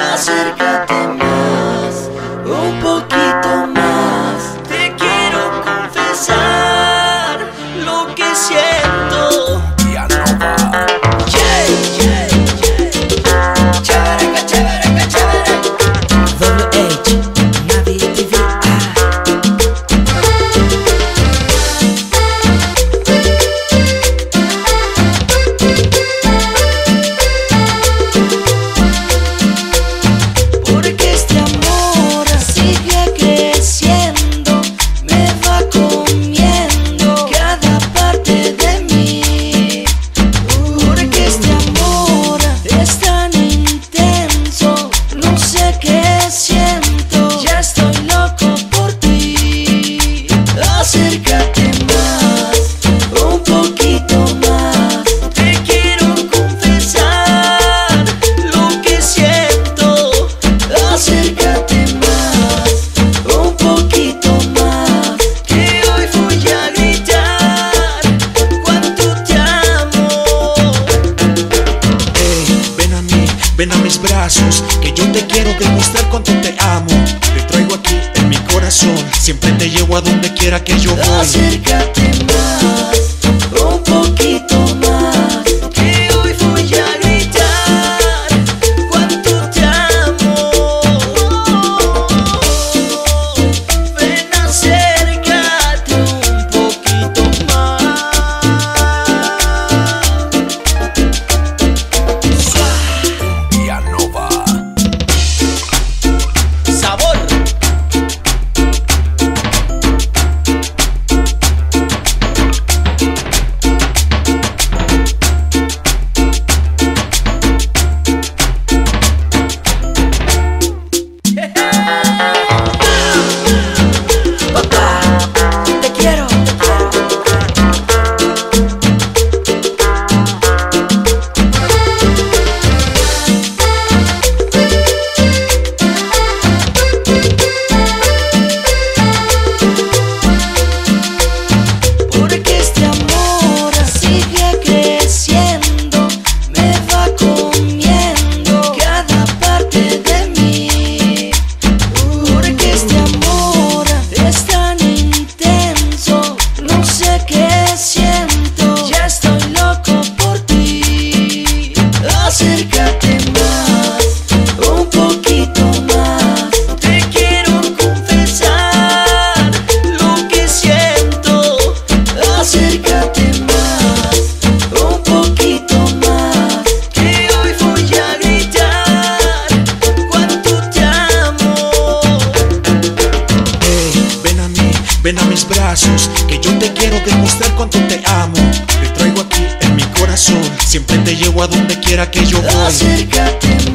acércate. Ven a mis brazos, que yo te quiero demostrar cuánto te amo. Te traigo aquí en mi corazón, siempre te llevo a donde quiera que yo voy. Ven a mis brazos, que yo te quiero demostrar cuánto te amo. Te traigo aquí en mi corazón, siempre te llevo a donde quiera que yo voy. Acércate